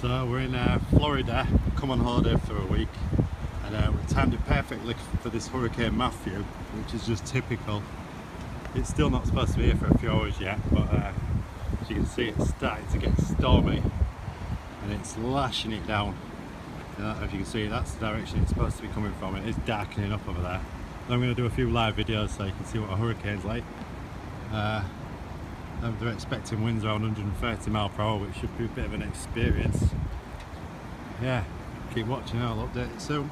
So we're in uh, Florida, come on holiday for a week and uh, we timed it perfectly for this Hurricane Matthew which is just typical. It's still not supposed to be here for a few hours yet but uh, as you can see it's starting to get stormy and it's lashing it down. And if you can see that's the direction it's supposed to be coming from. It is darkening up over there. I'm going to do a few live videos so you can see what a hurricane's like. Uh, they're expecting winds around 130 mile per hour which should be a bit of an experience. Yeah keep watching I'll update it soon